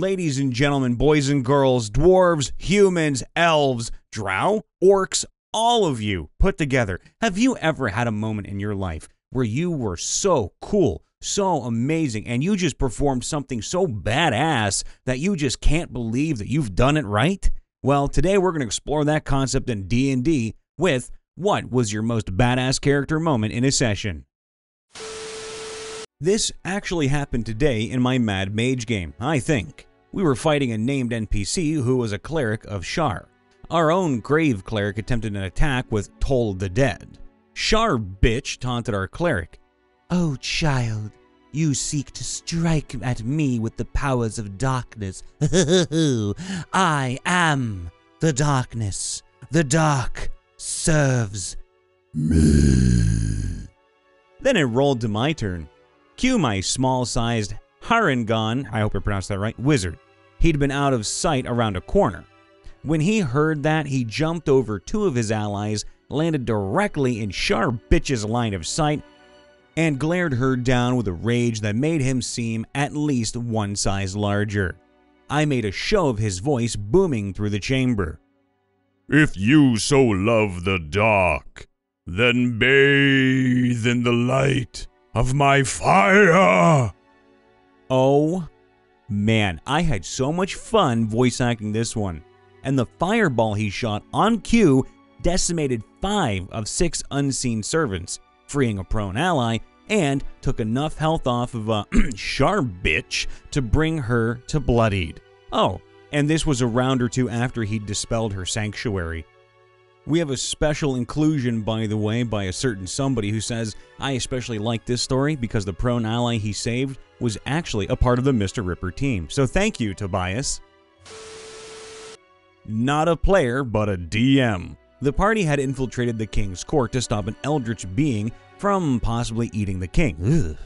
Ladies and gentlemen, boys and girls, dwarves, humans, elves, drow, orcs, all of you put together, have you ever had a moment in your life where you were so cool, so amazing, and you just performed something so badass that you just can't believe that you've done it right? Well, today we're going to explore that concept in D&D with what was your most badass character moment in a session? This actually happened today in my Mad Mage game, I think. We were fighting a named NPC who was a cleric of Shar. Our own grave cleric attempted an attack with Toll the Dead. Shar bitch taunted our cleric. Oh, child, you seek to strike at me with the powers of darkness. I am the darkness. The dark serves me. Then it rolled to my turn. Cue my small sized Harengon, I hope I pronounced that right, wizard. He'd been out of sight around a corner. When he heard that, he jumped over two of his allies, landed directly in Shar Bitch's line of sight, and glared her down with a rage that made him seem at least one size larger. I made a show of his voice booming through the chamber. If you so love the dark, then bathe in the light of my fire. Oh man, I had so much fun voice acting this one. And the fireball he shot on cue decimated five of six unseen servants, freeing a prone ally, and took enough health off of a Shar bitch to bring her to bloodied. Oh, and this was a round or two after he'd dispelled her sanctuary. We have a special inclusion, by the way, by a certain somebody who says, I especially like this story because the prone ally he saved was actually a part of the Mr. Ripper team. So thank you, Tobias. Not a player, but a DM. The party had infiltrated the king's court to stop an eldritch being from possibly eating the king. Ugh.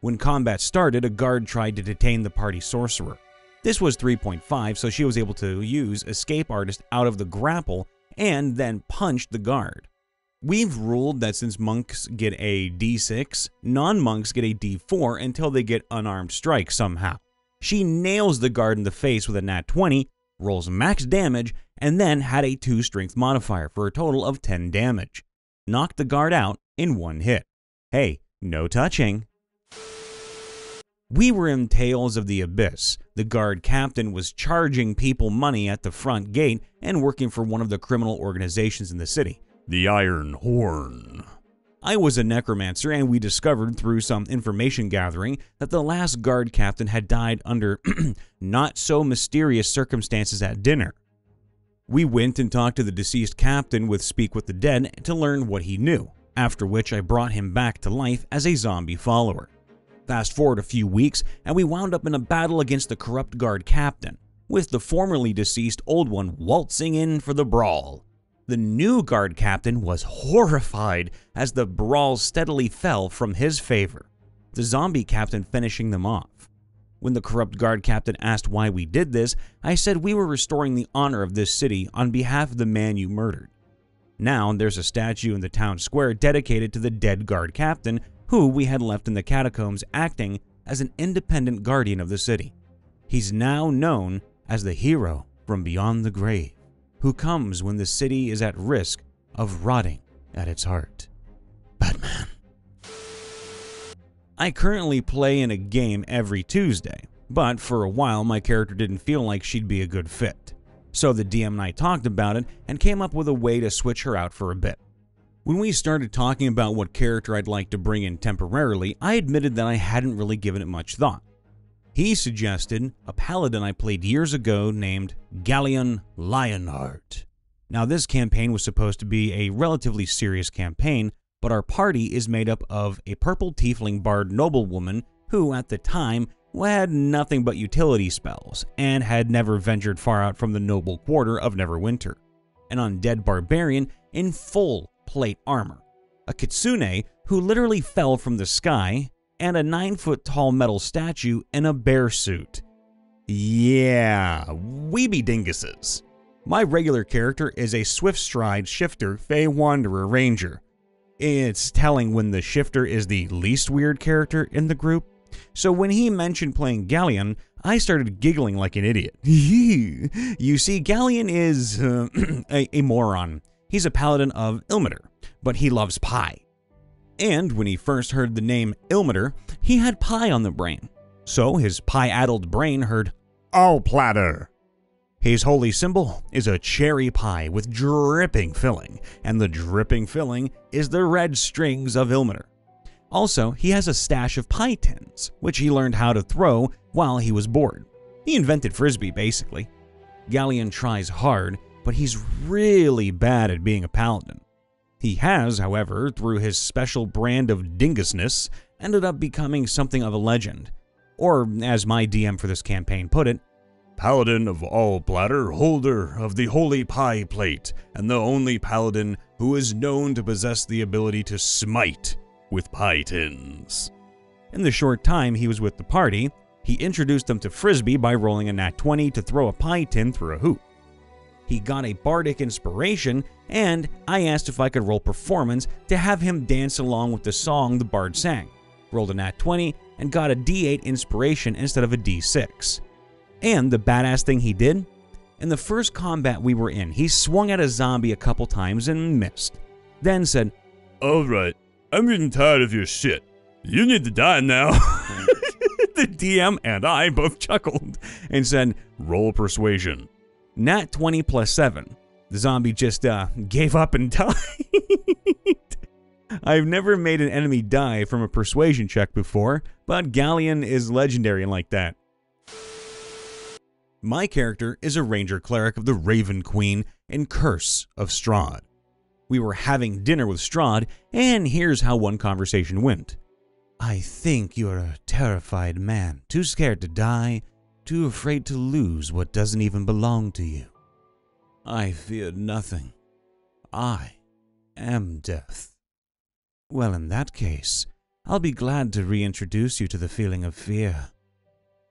When combat started, a guard tried to detain the party sorcerer. This was 3.5, so she was able to use Escape Artist out of the grapple and then punched the guard. We've ruled that since monks get a d6, non monks get a d4 until they get unarmed strike somehow. She nails the guard in the face with a nat 20, rolls max damage, and then had a 2 strength modifier for a total of 10 damage. Knocked the guard out in one hit. Hey, no touching. We were in Tales of the Abyss. The guard captain was charging people money at the front gate and working for one of the criminal organizations in the city, the Iron Horn. I was a necromancer, and we discovered through some information gathering that the last guard captain had died under not so mysterious circumstances at dinner. We went and talked to the deceased captain with Speak with the Dead to learn what he knew, after which I brought him back to life as a zombie follower. Fast forward a few weeks, and we wound up in a battle against the corrupt guard captain, with the formerly deceased old one waltzing in for the brawl. The new guard captain was horrified as the brawl steadily fell from his favor, the zombie captain finishing them off. When the corrupt guard captain asked why we did this, I said we were restoring the honor of this city on behalf of the man you murdered. Now there's a statue in the town square dedicated to the dead guard captain who we had left in the catacombs acting as an independent guardian of the city. He's now known as the hero from beyond the grave, who comes when the city is at risk of rotting at its heart. Batman. I currently play in a game every Tuesday, but for a while my character didn't feel like she'd be a good fit. So the DM and I talked about it and came up with a way to switch her out for a bit. When we started talking about what character I'd like to bring in temporarily, I admitted that I hadn't really given it much thought. He suggested a paladin I played years ago named Galleon Lionheart. Now, this campaign was supposed to be a relatively serious campaign, but our party is made up of a purple tiefling bard noblewoman who, at the time, had nothing but utility spells and had never ventured far out from the noble quarter of Neverwinter, an undead barbarian in full plate armor, a kitsune who literally fell from the sky, and a 9 foot tall metal statue in a bear suit. Yeah, weeby dinguses. My regular character is a swift stride shifter Fey Wanderer Ranger. It's telling when the shifter is the least weird character in the group. So when he mentioned playing Galleon, I started giggling like an idiot. you see, Galleon is uh, a, a moron. He's a paladin of Ilmater, but he loves pie. And when he first heard the name Ilmater, he had pie on the brain. So his pie addled brain heard, All platter. His holy symbol is a cherry pie with dripping filling, and the dripping filling is the red strings of Ilmater. Also, he has a stash of pie tins, which he learned how to throw while he was bored. He invented Frisbee, basically. Galleon tries hard, but he's really bad at being a paladin. He has, however, through his special brand of dingusness, ended up becoming something of a legend. Or, as my DM for this campaign put it, Paladin of all platter, holder of the holy pie plate, and the only paladin who is known to possess the ability to smite with pie tins. In the short time he was with the party, he introduced them to Frisbee by rolling a nat 20 to throw a pie tin through a hoop. He got a bardic inspiration, and I asked if I could roll performance to have him dance along with the song the bard sang. Rolled a nat 20 and got a d8 inspiration instead of a d6. And the badass thing he did? In the first combat we were in, he swung at a zombie a couple times and missed. Then said, Alright, I'm getting tired of your shit. You need to die now. the DM and I both chuckled and said, Roll persuasion. Nat 20 plus 7. The zombie just uh, gave up and died. I've never made an enemy die from a persuasion check before, but Galleon is legendary like that. My character is a ranger cleric of the Raven Queen and Curse of Strahd. We were having dinner with Strahd, and here's how one conversation went. I think you're a terrified man, too scared to die, too afraid to lose what doesn't even belong to you. I fear nothing. I am death. Well, in that case, I'll be glad to reintroduce you to the feeling of fear.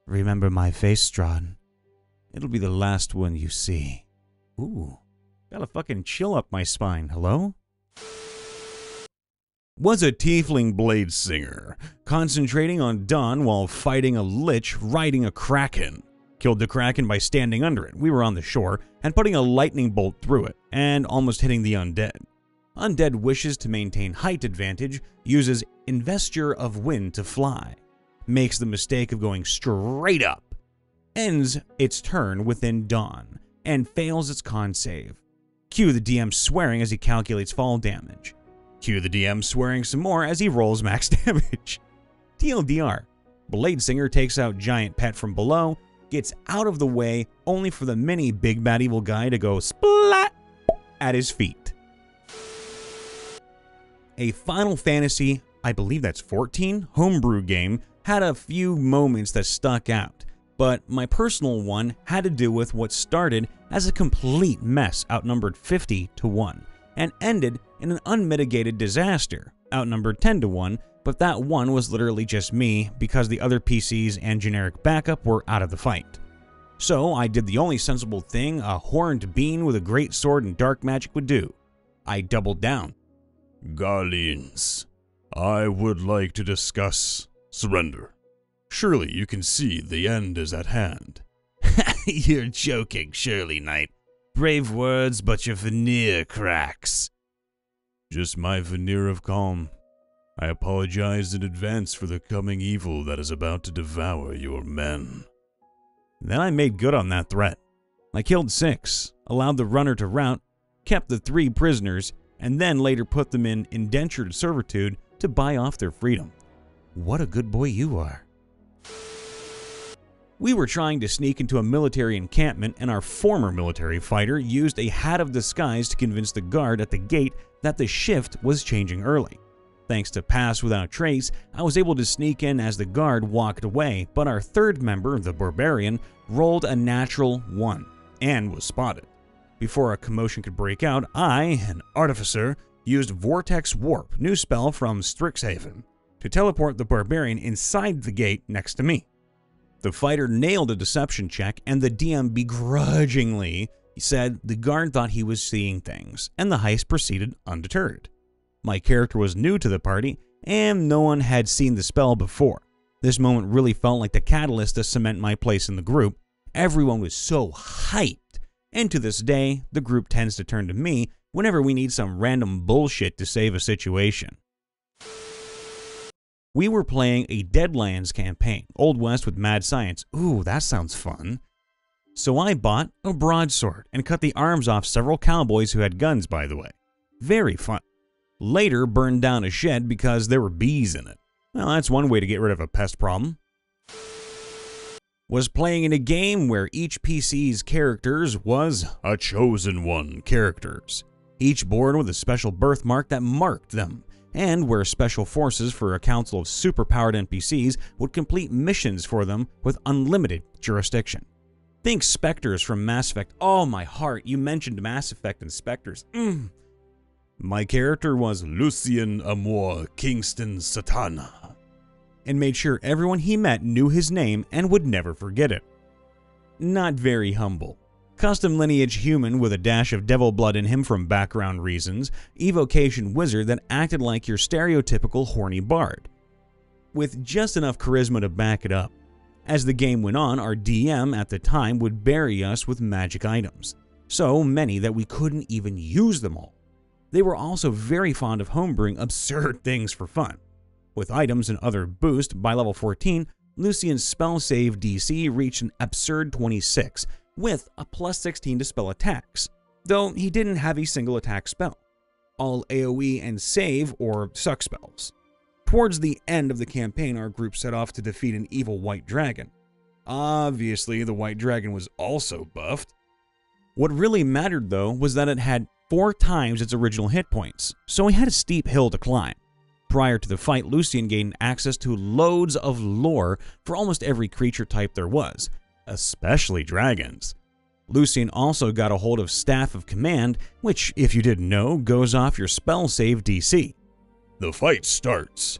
Remember my face, Strahd. It'll be the last one you see. Ooh, got a fucking chill up my spine. Hello? Was a tiefling blade singer, concentrating on Dawn while fighting a lich riding a kraken. Killed the kraken by standing under it. We were on the shore and putting a lightning bolt through it and almost hitting the undead. Undead wishes to maintain height advantage, uses Investiture of Wind to fly, makes the mistake of going straight up, ends its turn within dawn, and fails its con save. Cue the DM swearing as he calculates fall damage. Cue the DM swearing some more as he rolls max damage. TLDR Blade Singer takes out Giant Pet from below, gets out of the way only for the mini Big Bad Evil guy to go splat at his feet. A Final Fantasy, I believe that's 14, homebrew game had a few moments that stuck out but my personal one had to do with what started as a complete mess outnumbered 50 to 1 and ended in an unmitigated disaster outnumbered 10 to 1 but that one was literally just me because the other PCs and generic backup were out of the fight. So I did the only sensible thing a horned being with a great sword and dark magic would do. I doubled down. Garleans, I would like to discuss surrender. Surely you can see the end is at hand. You're joking, surely, Knight. Brave words, but your veneer cracks. Just my veneer of calm. I apologize in advance for the coming evil that is about to devour your men. Then I made good on that threat. I killed six, allowed the runner to rout, kept the three prisoners, and then later put them in indentured servitude to buy off their freedom. What a good boy you are. We were trying to sneak into a military encampment, and our former military fighter used a hat of disguise to convince the guard at the gate that the shift was changing early. Thanks to Pass Without Trace, I was able to sneak in as the guard walked away, but our third member, the Barbarian, rolled a natural 1 and was spotted. Before a commotion could break out, I, an artificer, used Vortex Warp, new spell from Strixhaven, to teleport the Barbarian inside the gate next to me. The fighter nailed a deception check, and the DM begrudgingly said the guard thought he was seeing things, and the heist proceeded undeterred. My character was new to the party, and no one had seen the spell before. This moment really felt like the catalyst to cement my place in the group. Everyone was so hyped. And to this day, the group tends to turn to me whenever we need some random bullshit to save a situation. We were playing a Deadlands campaign, Old West with mad science. Ooh, that sounds fun. So I bought a broadsword and cut the arms off several cowboys who had guns, by the way. Very fun. Later, burned down a shed because there were bees in it. Well, that's one way to get rid of a pest problem. Was playing in a game where each PC's characters was A chosen one characters. each born with a special birthmark that marked them, and where special forces for a council of superpowered NPCs would complete missions for them with unlimited jurisdiction. Think Spectres from Mass Effect. Oh, my heart, you mentioned Mass Effect and Spectres. Mm. My character was Lucien Amour Kingston Satana. And made sure everyone he met knew his name and would never forget it. Not very humble. Custom lineage human with a dash of devil blood in him from background reasons, evocation wizard that acted like your stereotypical horny bard. With just enough charisma to back it up. As the game went on, our DM at the time would bury us with magic items. So many that we couldn't even use them all. They were also very fond of homebrewing absurd things for fun. With items and other boost, by level 14, Lucian's spell save DC reached an absurd 26, with a plus 16 to spell attacks, though he didn't have a single attack spell. All AoE and save or suck spells. Towards the end of the campaign, our group set off to defeat an evil white dragon. Obviously, the white dragon was also buffed. What really mattered, though, was that it had four times its original hit points, so he had a steep hill to climb. Prior to the fight, Lucian gained access to loads of lore for almost every creature type there was, especially dragons. Lucian also got a hold of Staff of Command, which, if you didn't know, goes off your spell save DC. The fight starts.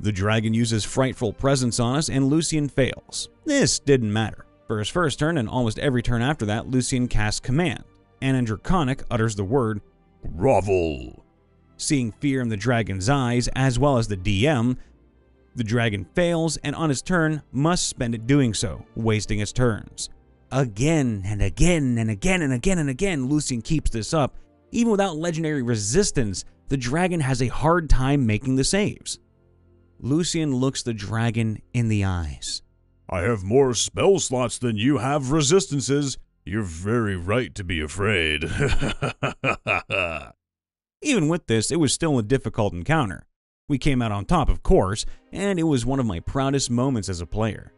The dragon uses Frightful Presence on us, and Lucian fails. This didn't matter. For his first turn and almost every turn after that, Lucian casts Command, and in Draconic utters the word Grovel. Seeing fear in the dragon's eyes, as well as the DM, the dragon fails and on his turn must spend it doing so, wasting its turns. Again and again and again and again and again, Lucian keeps this up. Even without legendary resistance, the dragon has a hard time making the saves. Lucian looks the dragon in the eyes. I have more spell slots than you have resistances. You're very right to be afraid. Even with this, it was still a difficult encounter. We came out on top, of course, and it was one of my proudest moments as a player.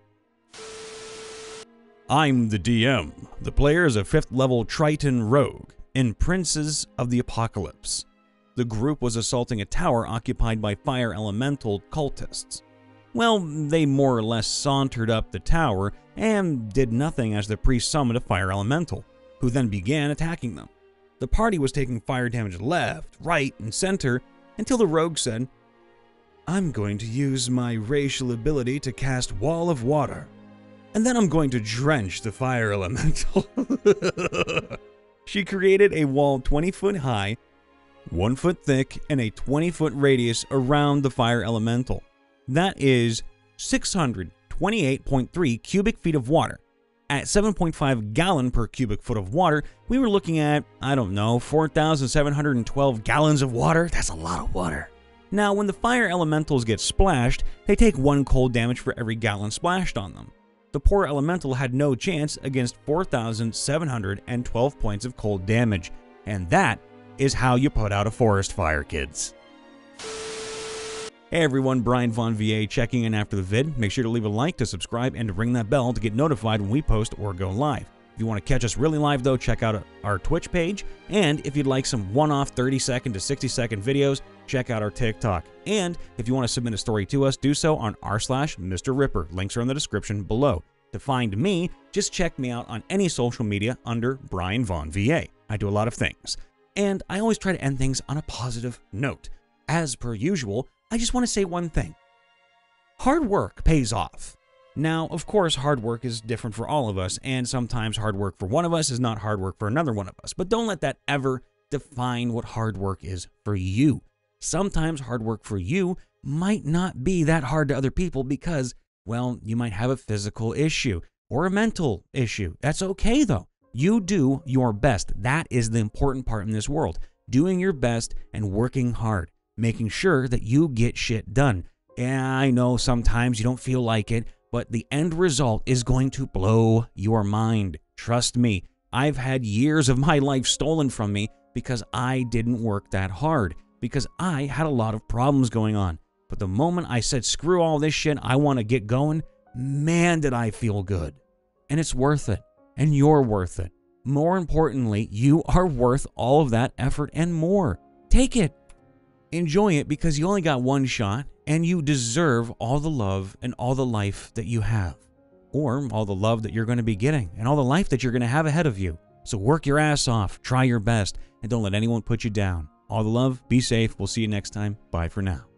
I'm the DM. The player is a 5th level Triton rogue in Princes of the Apocalypse. The group was assaulting a tower occupied by fire elemental cultists. Well, they more or less sauntered up the tower and did nothing as the priest summoned a fire elemental, who then began attacking them. The party was taking fire damage left, right, and center until the rogue said, I'm going to use my racial ability to cast Wall of Water, and then I'm going to drench the fire elemental. she created a wall 20 foot high, 1 foot thick, and a 20 foot radius around the fire elemental. That is 628.3 cubic feet of water. At 7.5 gallon per cubic foot of water, we were looking at, I don't know, 4,712 gallons of water. That's a lot of water. Now, when the fire elementals get splashed, they take one cold damage for every gallon splashed on them. The poor elemental had no chance against 4,712 points of cold damage, and that is how you put out a forest fire, kids. Hey everyone, Brian Von VA checking in after the vid. Make sure to leave a like, to subscribe, and to ring that bell to get notified when we post or go live. If you want to catch us really live though, check out our Twitch page. And if you'd like some one-off 30 second to 60 second videos, check out our TikTok. And if you want to submit a story to us, do so on r slash Mr. Ripper. Links are in the description below. To find me, just check me out on any social media under Brian Von VA. I do a lot of things. And I always try to end things on a positive note. As per usual, I just want to say one thing. Hard work pays off. Now, of course, hard work is different for all of us, and sometimes hard work for one of us is not hard work for another one of us. But don't let that ever define what hard work is for you. Sometimes hard work for you might not be that hard to other people because, well, you might have a physical issue or a mental issue. That's okay though. You do your best. That is the important part in this world. Doing your best and working hard, making sure that you get shit done. And I know sometimes you don't feel like it, but the end result is going to blow your mind. Trust me, I've had years of my life stolen from me because I didn't work that hard, because I had a lot of problems going on. But the moment I said, screw all this shit, I want to get going, man, did I feel good. And it's worth it. And you're worth it. More importantly, you are worth all of that effort and more. Take it. Enjoy it because you only got one shot and you deserve all the love and all the life that you have, or all the love that you're going to be getting and all the life that you're going to have ahead of you. So work your ass off, try your best, and don't let anyone put you down. All the love, be safe. We'll see you next time. Bye for now.